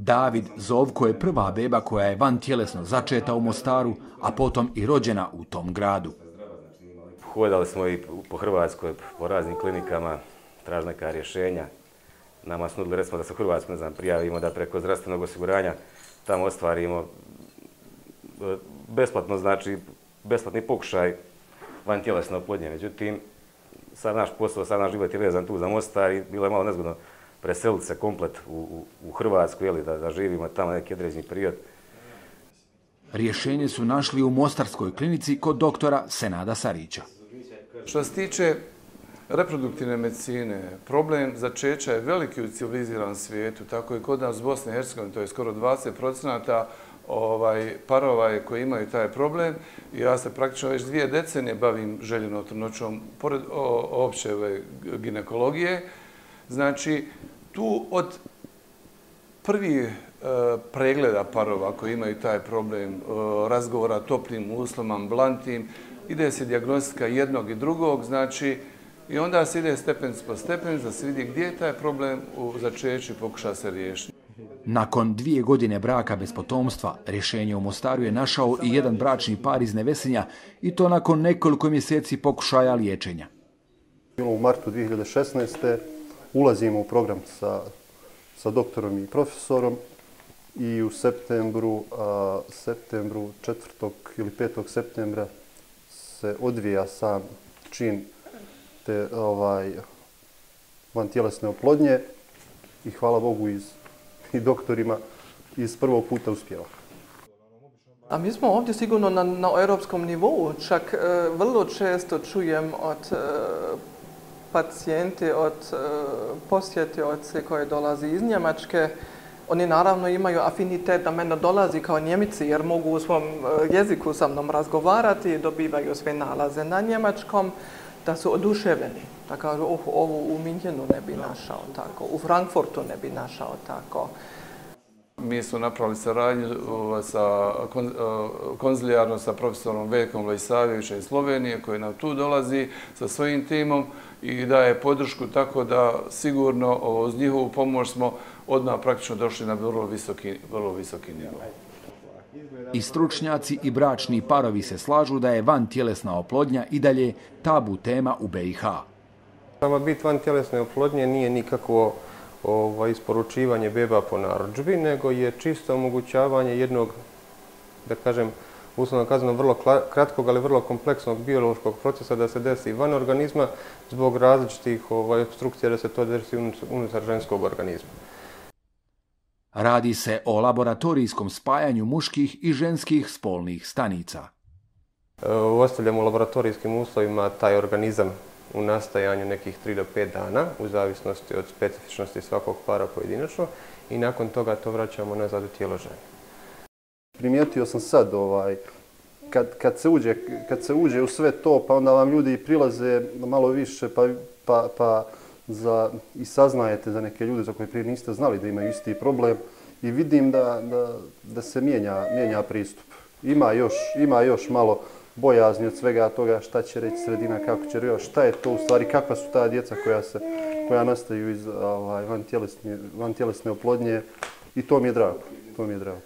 David Zovko je prva beba koja je van tjelesno začeta u Mostaru, a potom i rođena u tom gradu. Hodali smo i po Hrvatskoj, po raznim klinikama, traži neka rješenja. Nama su nudili, recimo, da se u Hrvatsku, ne znam, prijavimo da preko zdravstvenog osiguranja tamo ostvarimo e, besplatno, znači, besplatni pokušaj van tjelesne oplodnje. Međutim, sad naš posao, sad naš život je vezan tu za Mostar i bilo je malo nezgodno preseliti se komplet u, u, u Hrvatsku, jeli, da, da živimo tamo neki određeni period. Rješenje su našli u Mostarskoj klinici kod doktora Senada Sarića. Što se tiče reproduktivne medicine, problem začeća je veliki u civiliziranom svijetu, tako i kod nas u Bosni i Hercegovini, to je skoro 20 procenata ovaj, parova koji imaju taj problem. I ja se praktično već dvije decenije bavim željenom trudnoćom, pored opće ove ginekologije. Znači, tu od prvi e, pregleda parova koji imaju taj problem, e, razgovora toplim uslovama, blantim, ide se diagnostika jednog i drugog, znači, i onda se ide stepen po stepen da se vidi gdje je taj problem u začeću i pokuša se riješiti. Nakon dvije godine braka bez potomstva, rješenje u Mostaru je našao i jedan bračni par iz Nevesinja i to nakon nekoliko mjeseci pokušaja liječenja. U martu 2016 ulazimo u program sa, sa doktorom i profesorom i u septembru, a, septembru 4. ili 5. septembra se odvija sam čin te ovaj van tjelesne oplodnje i hvala Bogu iz i doktorima iz prvog puta uspjeva. A mi smo ovdje sigurno na, na europskom nivou, čak e, vrlo često čujem od e, pacijenti, od e, posjetioci koje dolazi iz Njemačke, oni naravno imaju afinitet da mene dolazi kao Njemici jer mogu u svom e, jeziku sa mnom razgovarati i dobivaju sve nalaze na njemačkom, da su oduševljeni. Da kažu, oh, ovo u Minhenu ne bi našao tako, u Frankfurtu ne bi našao tako. Mi smo napravili saradnju sa konzilijarno sa profesorom Veljkom Vlajsavjevića iz Slovenije koji nam tu dolazi sa svojim timom i daje podršku tako da sigurno uz njihovu pomoć smo odmah praktično došli na vrlo visoki, vrlo visoki nivo. I stručnjaci i bračni parovi se slažu da je van tjelesna oplodnja i dalje tabu tema u BiH. Sama bit van tjelesne oplodnje nije nikakvo ovaj, isporučivanje beba po narođbi, nego je čisto omogućavanje jednog, da kažem, uslovno kazano, vrlo kratkog, ali vrlo kompleksnog biološkog procesa da se desi van organizma zbog različitih ovaj, obstrukcija da se to desi unutar ženskog organizma. Radi se o laboratorijskom spajanju muških i ženskih spolnih stanica. E, ostavljamo u laboratorijskim uslovima taj organizam u nastajanju nekih 3 do 5 dana, u zavisnosti od specifičnosti svakog para pojedinačno, i nakon toga to vraćamo nazad u tijelo žene. Primijetio sam sad, ovaj, kad, kad, se uđe, kad se uđe u sve to, pa onda vam ljudi prilaze malo više, pa, pa, pa za, i saznajete za neke ljude za koje prije niste znali da imaju isti problem i vidim da, da, da se mijenja, mijenja pristup. Ima još, ima još malo bojazni od svega toga šta će reći sredina, kako će reći, šta je to u stvari, kakva su ta djeca koja se koja nastaju iz ovaj, van, tjelesne, van tjelesne oplodnje i to mi je drago. To mi je drago.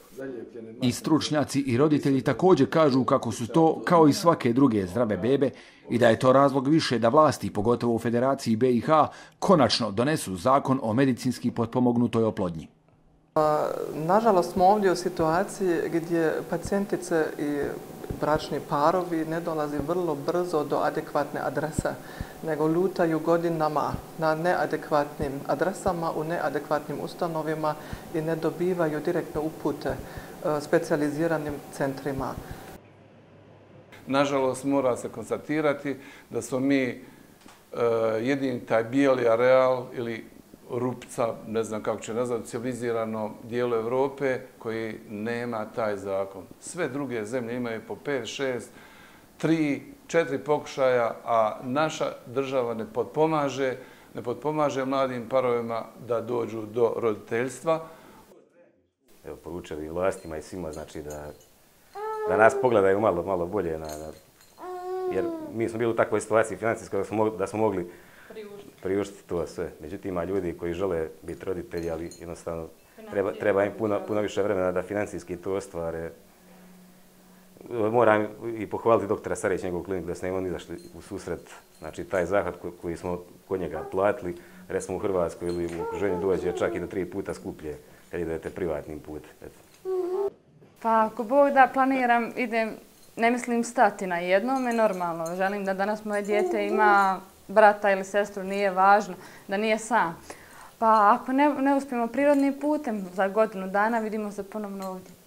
I stručnjaci i roditelji također kažu kako su to, kao i svake druge zdrave bebe, i da je to razlog više da vlasti, pogotovo u Federaciji BiH, konačno donesu zakon o medicinski potpomognutoj oplodnji. Nažalost smo ovdje u situaciji gdje pacijentice i bračni parovi ne dolazi vrlo brzo do adekvatne adrese, nego lutaju godinama na neadekvatnim adresama, u neadekvatnim ustanovima i ne dobivaju direktno upute e, specializiranim centrima. Nažalost, mora se konstatirati da smo mi e, jedini taj bijeli areal ili rupca, ne znam kako će nazvati, civilizirano dijelo Evrope koji nema taj zakon. Sve druge zemlje imaju po 5, 6, 3, 4 pokušaja, a naša država ne podpomaže, ne podpomaže mladim parovima da dođu do roditeljstva. Evo, poručili vlastima i svima, znači da, da nas pogledaju malo, malo bolje, na, na, jer mi smo bili u takvoj situaciji financijskoj da smo, da smo mogli priuštiti to sve. Međutim, ima ljudi koji žele biti roditelji, ali jednostavno treba, treba im puno, puno više vremena da financijski to ostvare. Moram i pohvaliti doktora Sareć, njegovu kliniku, da se nema izašli u susret. Znači, taj zahvat koji smo kod njega platili, recimo u Hrvatskoj ili u okruženju dođe čak i do tri puta skuplje kad idete privatnim put. Pa ako Bog da planiram, idem, ne mislim stati na jednome, normalno. Želim da danas moje dijete ima brata ili sestru, nije važno, da nije sam. Pa ako ne, ne uspijemo prirodnim putem, za godinu dana vidimo se ponovno ovdje.